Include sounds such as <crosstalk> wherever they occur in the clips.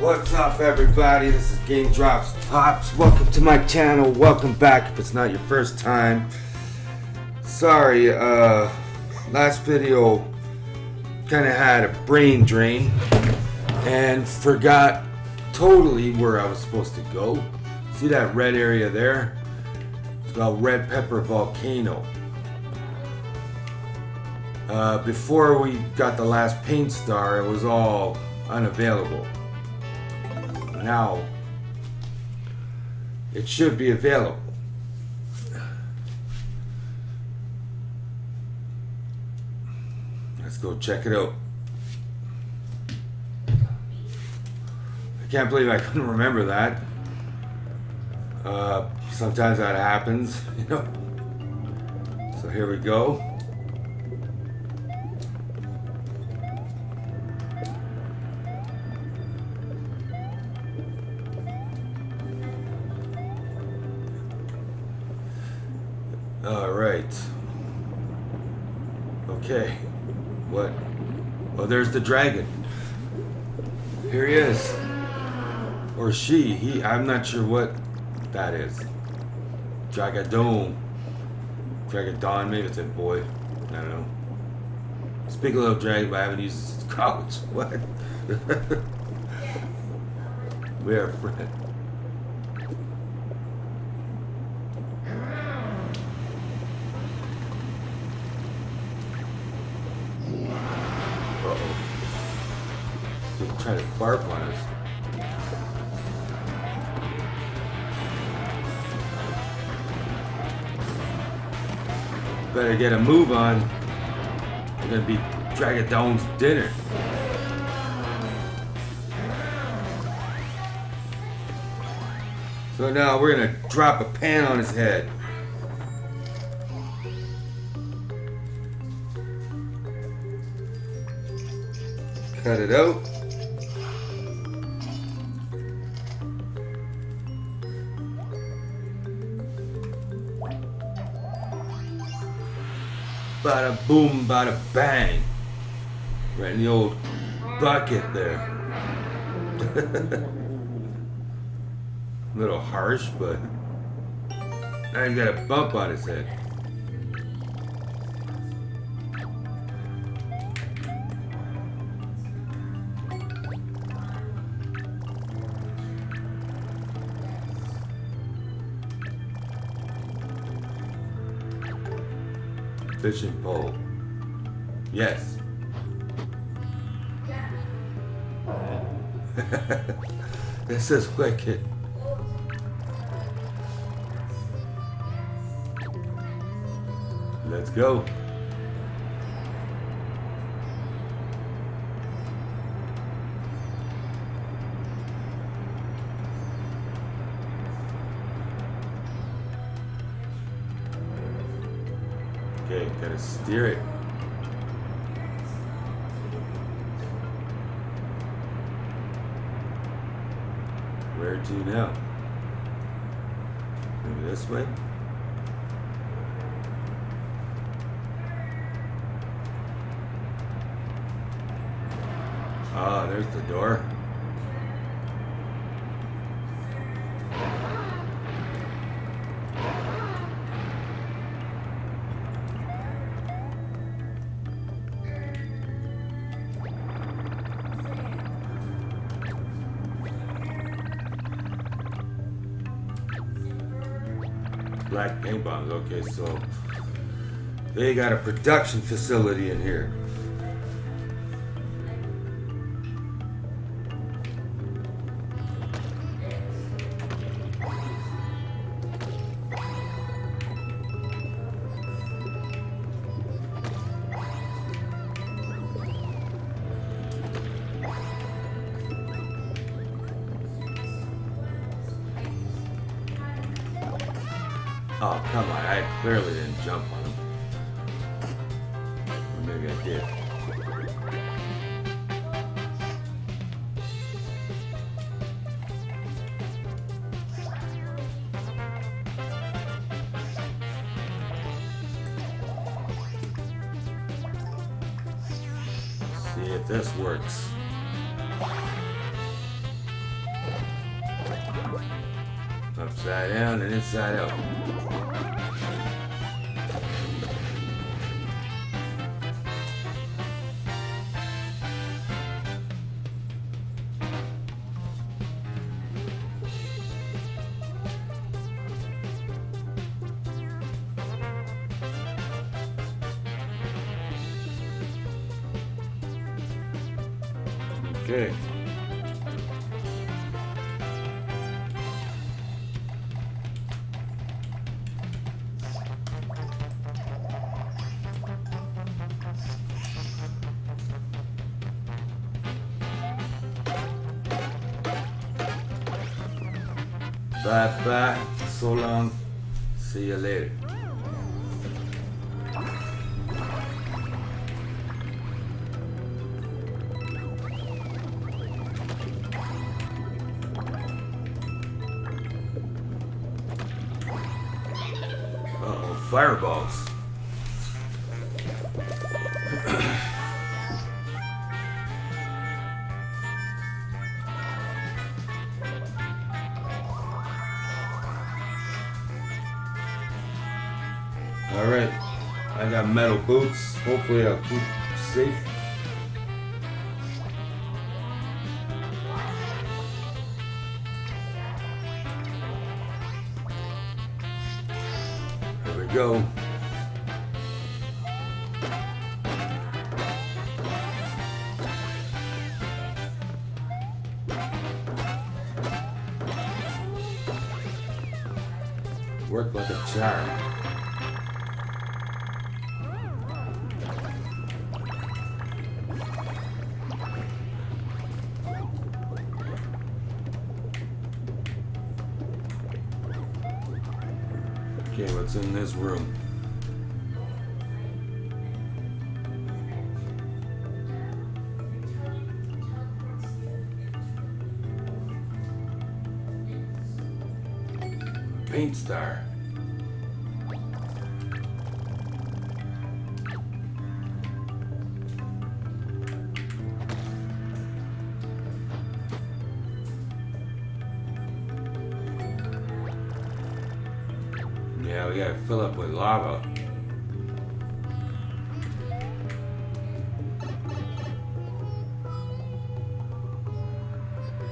What's up, everybody? This is Game Drops Pops. Welcome to my channel. Welcome back if it's not your first time. Sorry, uh, last video kind of had a brain drain and forgot totally where I was supposed to go. See that red area there? It's called Redpepper Volcano. Uh, before we got the last paint star, it was all unavailable. Now, it should be available. Let's go check it out. I can't believe I <laughs> couldn't remember that. Uh, sometimes that happens, <laughs> you know. So here we go. Dragon. Here he is. Or she. He. I'm not sure what that is. Draggadon. Draggadon. Maybe it's a boy. I don't know. Speak a little dragon, but I haven't used since <laughs> college. What? <laughs> we are friends. Trying to barf on us. Better get a move on. We're gonna be Draggadon's dinner. So now we're gonna drop a pan on his head. Cut it out. Bada boom, bada bang. Right in the old bucket there. <laughs> a little harsh, but now he's got a bump on his head. Fishing pole. Yes. <laughs> this is wicked. Let's go. Steer it. Where to now? Maybe this way? Ah, there's the door. Bombs. Okay, so they got a production facility in here. Oh, come on. I clearly didn't jump on him. Or maybe I did. See if this works. Down and Bye bye. So long. See you later. Uh-oh, Hopefully I'll keep safe. Here we go. Work like a charm. In this room? Yeah, we gotta fill up with lava.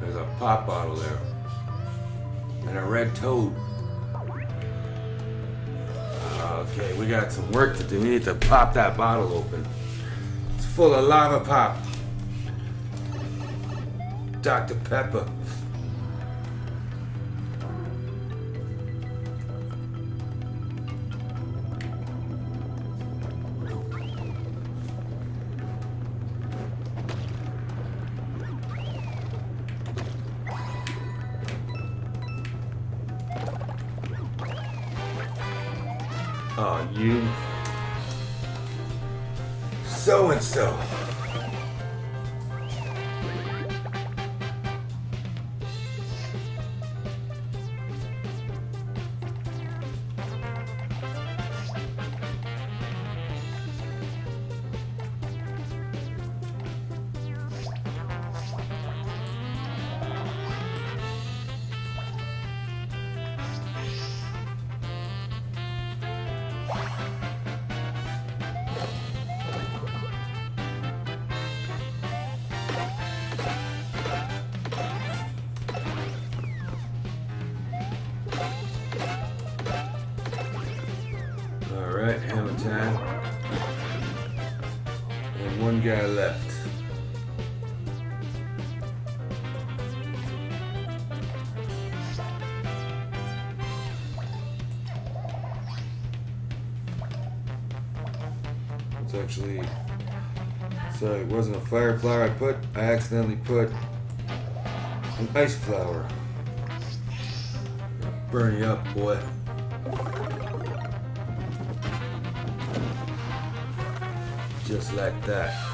There's a pop bottle there. And a red toad. Okay, we got some work to do. We need to pop that bottle open. It's full of lava pop. Dr. Pepper. So and so. It's actually so it wasn't a fire flower I put, I accidentally put an ice flower. Burn you up, boy. Just like that.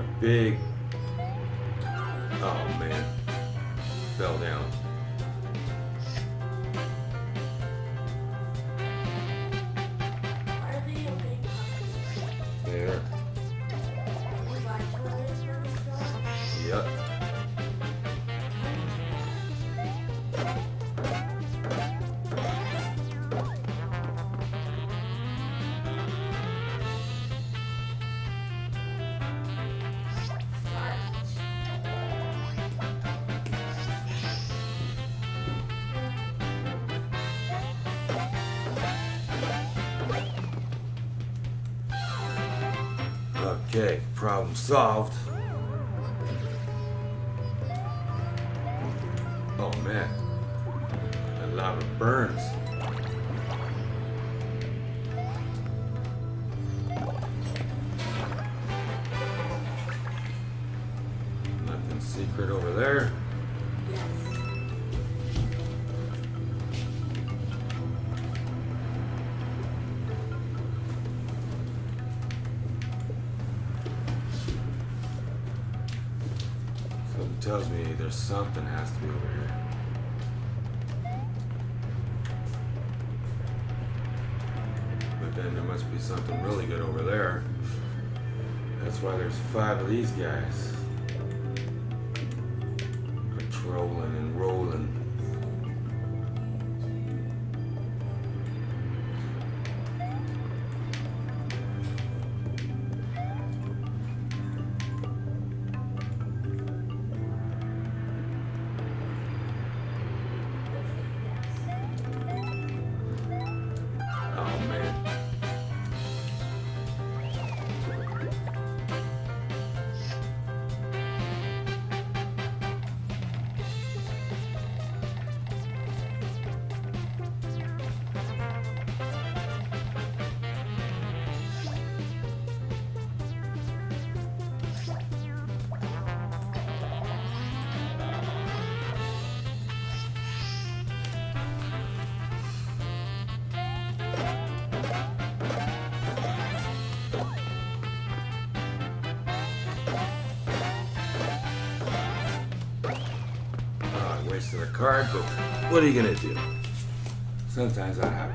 They're big. Oh man. Fell down. Problem solved. Oh man, a lot of burns. Nothing secret over there. Tells me there's something has to be over here. But then there must be something really good over there. That's why there's five of these guys. Card, but what are you gonna do? Sometimes I happens.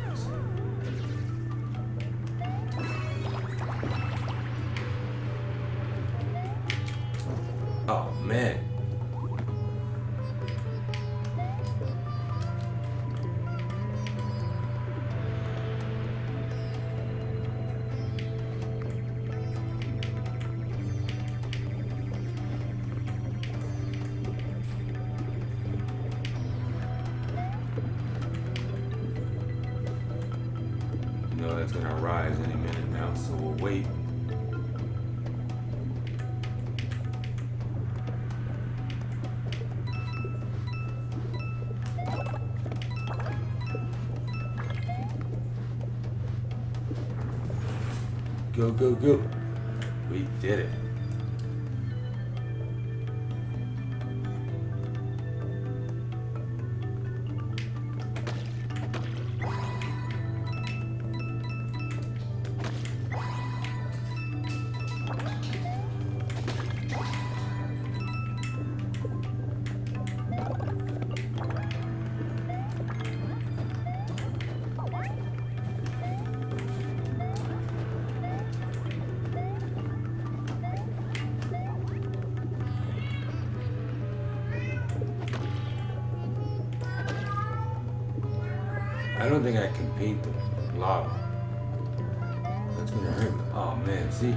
That's gonna rise any minute now, so we'll wait. Go, go, go. We did it. Don't think I can paint the lava. That's gonna hurt me. Oh man, see?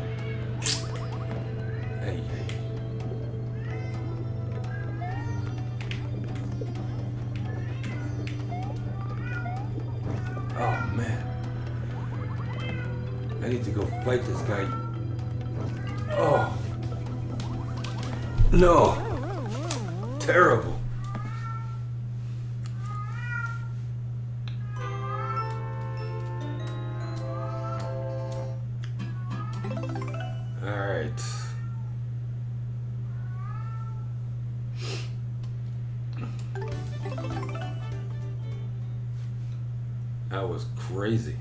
Hey, hey. Oh man. I need to go fight this guy. Oh. No. Terrible. That was crazy.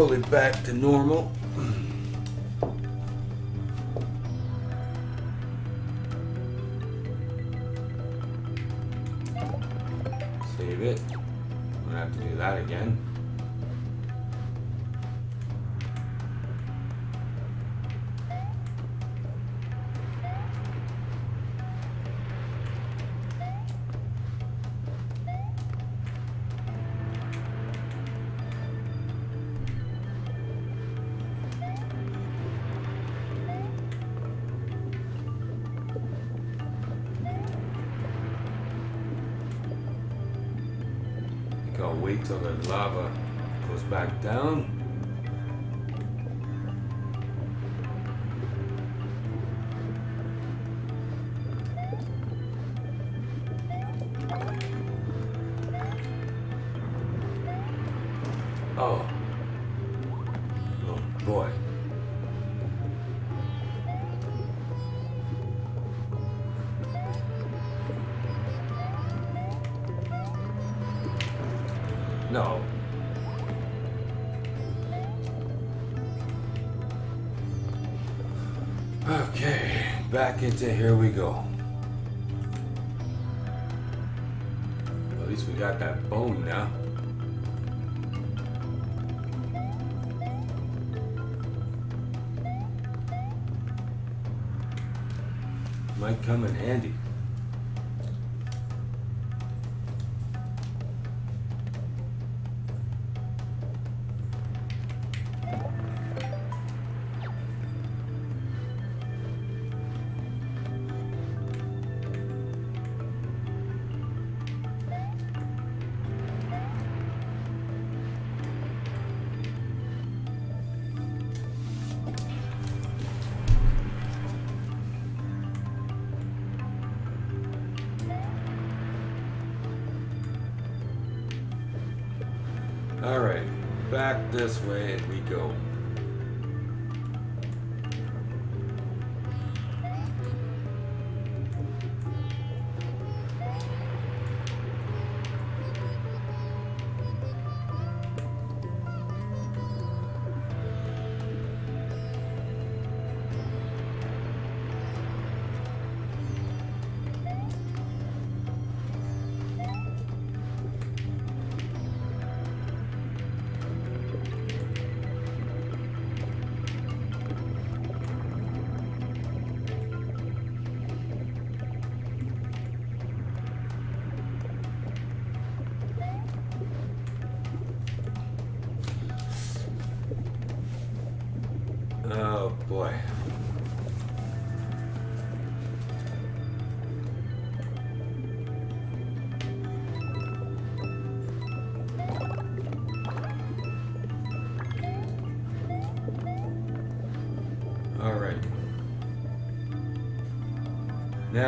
Fully back to normal. I'll wait till the lava goes back down. Into here we go. At least we got that bone now. Might come in handy.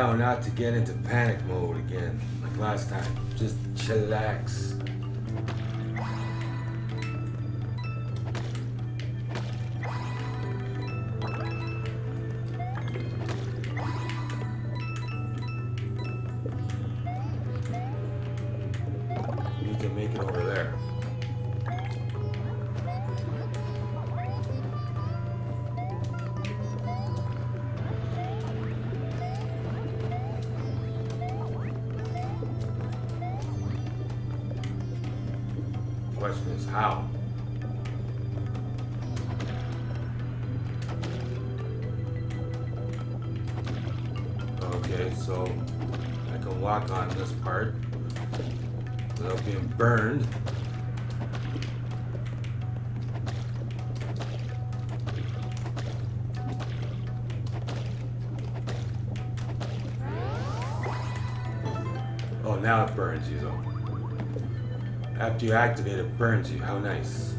Now, not to get into panic mode again, like last time. Just chillax. How. Okay, so I can walk on this part without being burned. Oh, now it burns you though. After you activate it, burns you. How nice.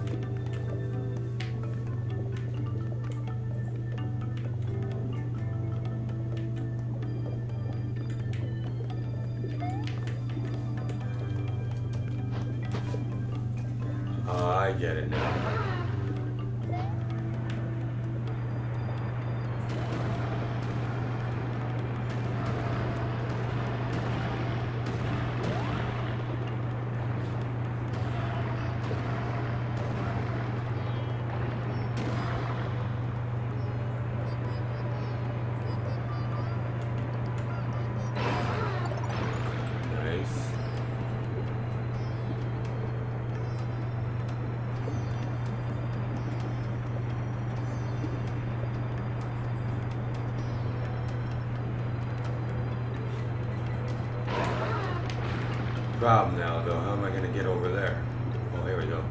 How am I going to get over there? Oh, here we go.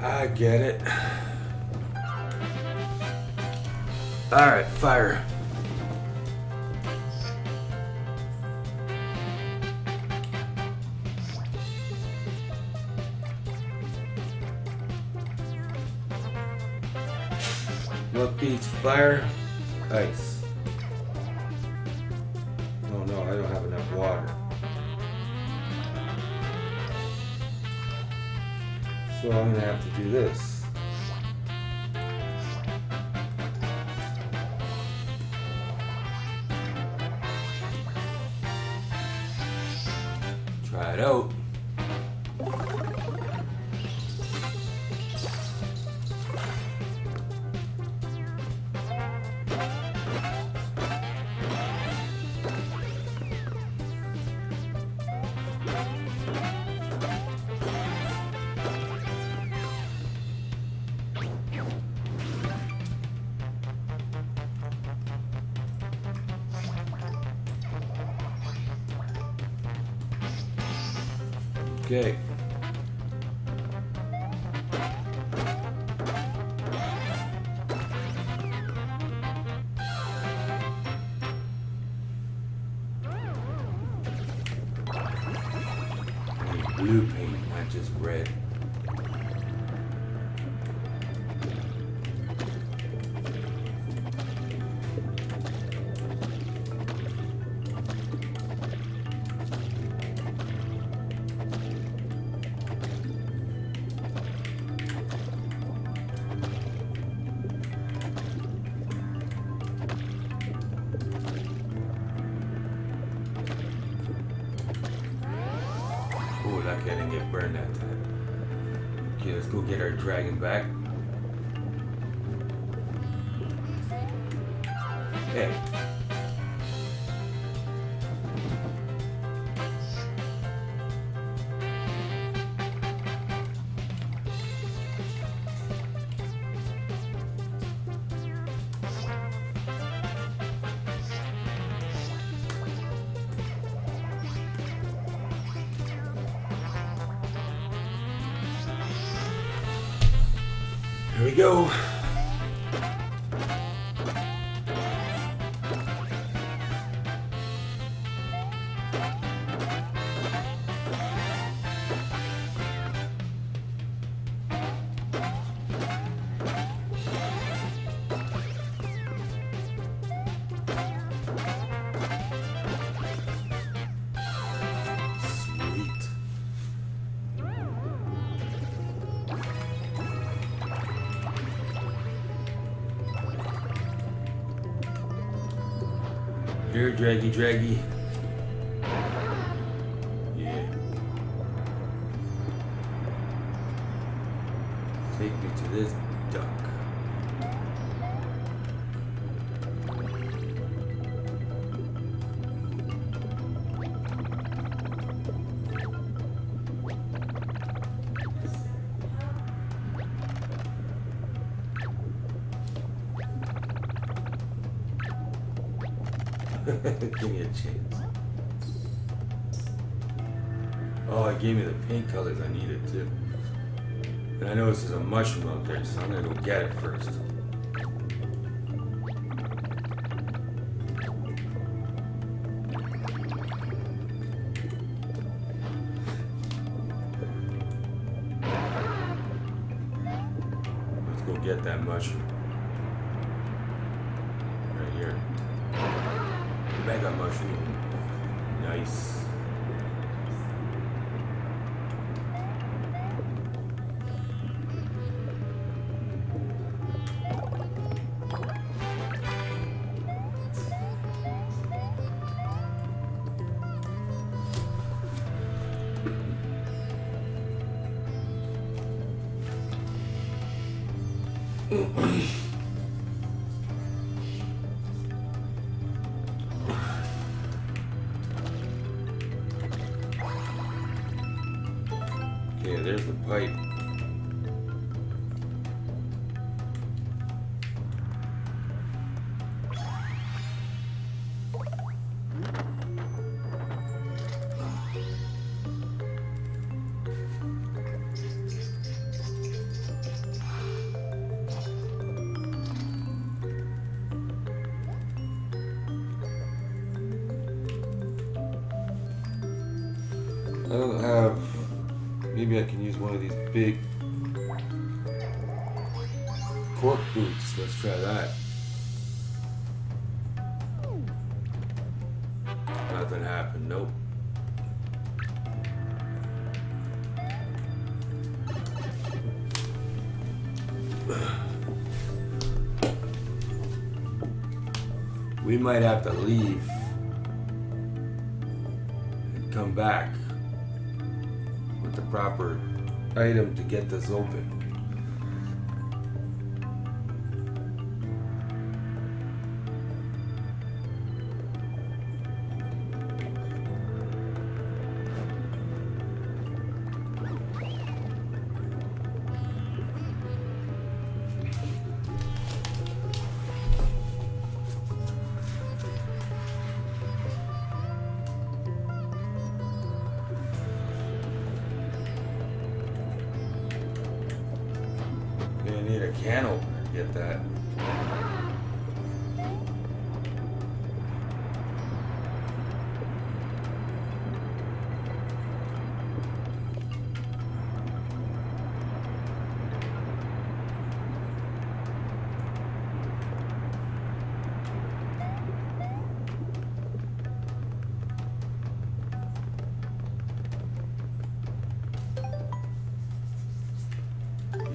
I get it. Alright, fire. What beats fire? Ice. So I'm gonna have to do this. Okay. Oh, lucky get burned that time. Okay, let's go get our dragon back. Hey. Here, draggy, draggy. Gave me the pink colors I needed too. And I noticed there's a mushroom out there, so I'm gonna go get it first. Let's go get that mushroom. Okay, there's the pipe. Might have to leave and come back with the proper item to get this open.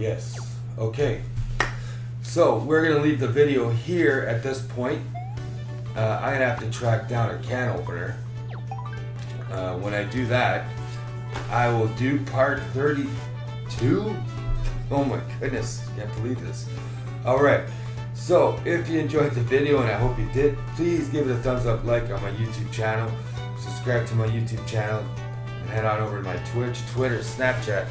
Yes. Okay. So we're gonna leave the video here at this point. Uh, gonna have to track down a can opener. Uh, when I do that, I will do part 32. Oh my goodness, can't believe this. All right. So if you enjoyed the video, and I hope you did, please give it a thumbs up, like on my YouTube channel, subscribe to my YouTube channel, and head on over to my Twitch, Twitter, Snapchat,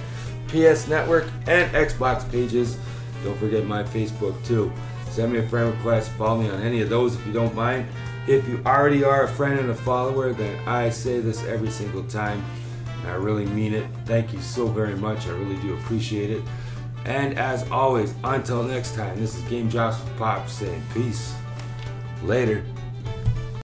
PS Network, and Xbox pages. Don't forget my Facebook too. Send me a friend request, follow me on any of those if you don't mind. If you already are a friend and a follower, then I say this every single time, and I really mean it. Thank you so very much. I really do appreciate it. And as always, until next time, this is Game Drops with Pop saying peace. Later.